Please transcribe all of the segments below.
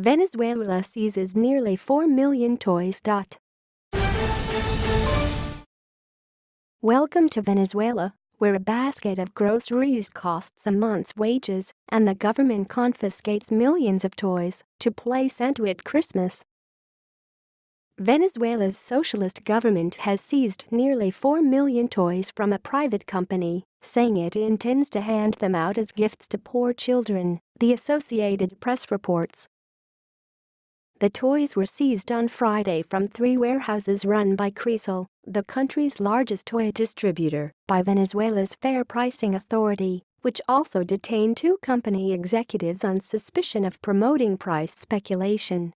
Venezuela seizes nearly 4 million toys. Welcome to Venezuela, where a basket of groceries costs a month's wages and the government confiscates millions of toys to play Santa at Christmas. Venezuela's socialist government has seized nearly 4 million toys from a private company, saying it intends to hand them out as gifts to poor children, the Associated Press reports. The toys were seized on Friday from three warehouses run by Kreisel, the country's largest toy distributor, by Venezuela's Fair Pricing Authority, which also detained two company executives on suspicion of promoting price speculation.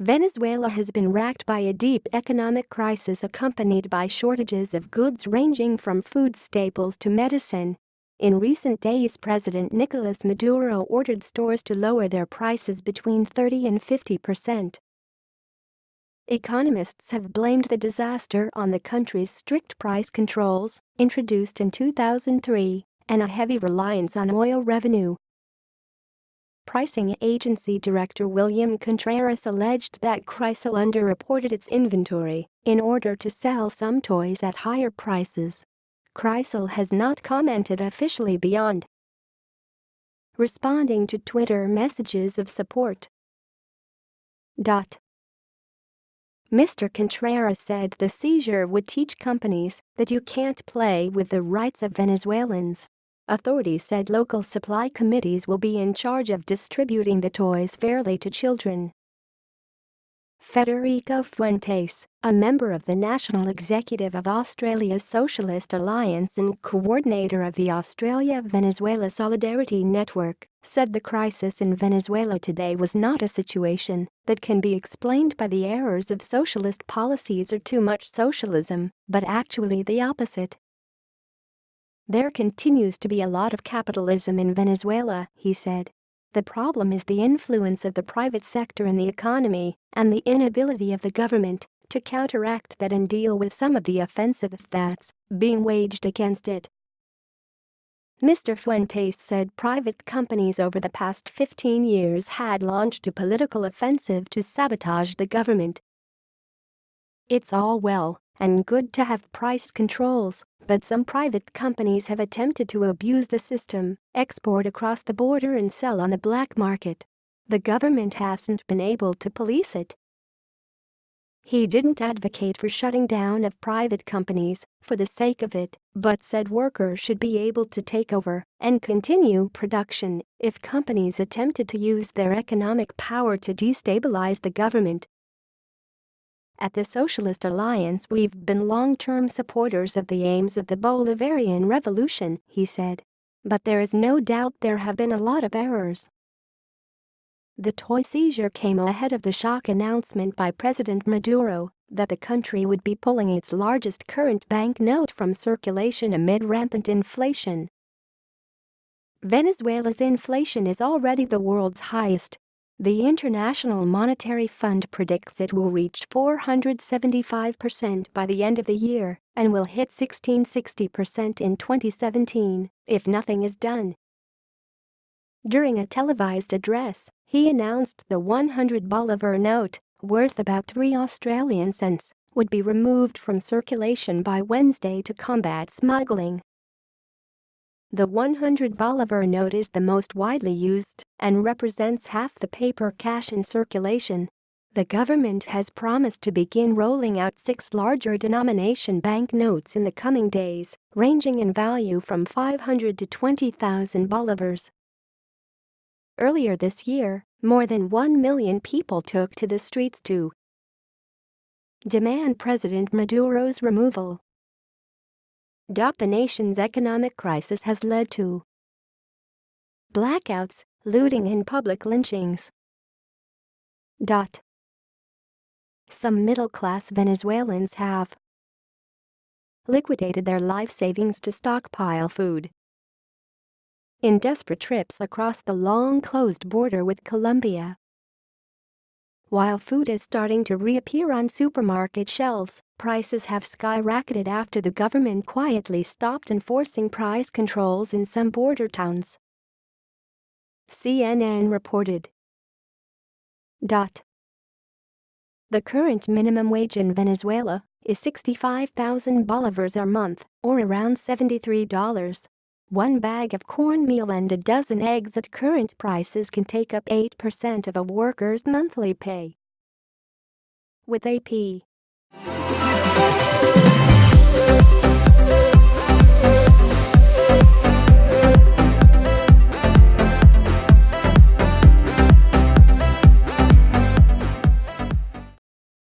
Venezuela has been racked by a deep economic crisis accompanied by shortages of goods ranging from food staples to medicine. In recent days President Nicolas Maduro ordered stores to lower their prices between 30 and 50 percent. Economists have blamed the disaster on the country's strict price controls, introduced in 2003, and a heavy reliance on oil revenue Pricing Agency Director William Contreras alleged that Kreisel underreported its inventory in order to sell some toys at higher prices. Kreisel has not commented officially beyond responding to Twitter messages of support. Dot. Mr. Contreras said the seizure would teach companies that you can't play with the rights of Venezuelans Authorities said local supply committees will be in charge of distributing the toys fairly to children. Federico Fuentes, a member of the National Executive of Australia's Socialist Alliance and coordinator of the Australia-Venezuela Solidarity Network, said the crisis in Venezuela today was not a situation that can be explained by the errors of socialist policies or too much socialism, but actually the opposite. There continues to be a lot of capitalism in Venezuela, he said. The problem is the influence of the private sector in the economy and the inability of the government to counteract that and deal with some of the offensive that's being waged against it. Mr. Fuentes said private companies over the past 15 years had launched a political offensive to sabotage the government. It's all well and good to have price controls, but some private companies have attempted to abuse the system, export across the border and sell on the black market. The government hasn't been able to police it. He didn't advocate for shutting down of private companies for the sake of it, but said workers should be able to take over and continue production if companies attempted to use their economic power to destabilize the government at the Socialist Alliance we've been long-term supporters of the aims of the Bolivarian Revolution, he said. But there is no doubt there have been a lot of errors. The toy seizure came ahead of the shock announcement by President Maduro that the country would be pulling its largest current banknote from circulation amid rampant inflation. Venezuela's inflation is already the world's highest, the International Monetary Fund predicts it will reach 475% by the end of the year and will hit 1660% in 2017 if nothing is done. During a televised address, he announced the 100 bolivar note, worth about 3 Australian cents, would be removed from circulation by Wednesday to combat smuggling the 100 Bolivar note is the most widely used and represents half the paper cash in circulation. The government has promised to begin rolling out six larger denomination banknotes in the coming days, ranging in value from 500 to 20,000 bolivars. Earlier this year, more than 1 million people took to the streets to demand President Maduro's removal. The nation's economic crisis has led to blackouts, looting and public lynchings. Some middle-class Venezuelans have liquidated their life savings to stockpile food. In desperate trips across the long-closed border with Colombia, while food is starting to reappear on supermarket shelves, prices have skyrocketed after the government quietly stopped enforcing price controls in some border towns. CNN reported Dot. The current minimum wage in Venezuela is 65,000 bolivars a month, or around $73. One bag of cornmeal and a dozen eggs at current prices can take up 8% of a worker's monthly pay. With AP.